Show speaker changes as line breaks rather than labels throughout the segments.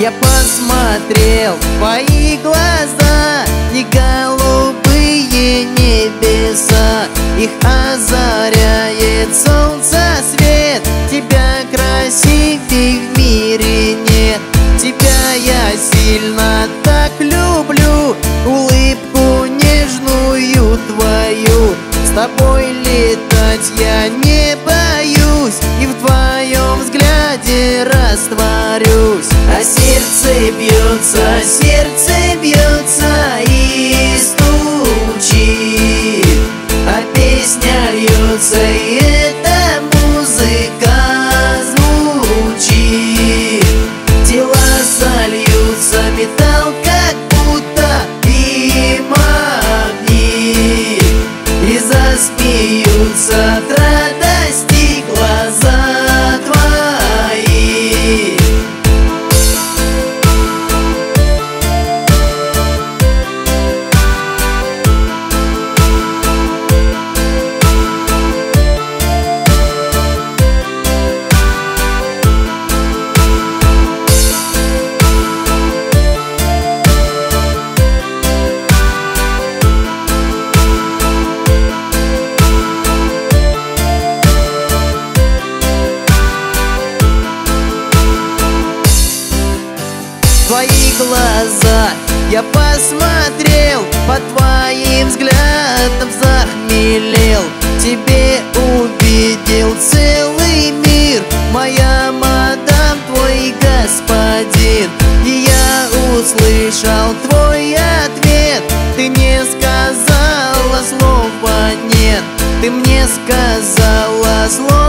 Я посмотрел в твои глаза Не голубые небеса. Их озаряет солнце свет. Тебя красивей в мире нет. Тебя я сильно так люблю Улыбку нежную твою. С тобой летать я не боюсь И в твоем взгляде растворюсь глаза. Я посмотрел, по твоим взглядам захмелел. Тебе увидел целый мир. Моя мадам, твой господин. И я услышал твой ответ. Ты не сказала слова нет. Ты мне сказала слово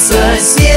стану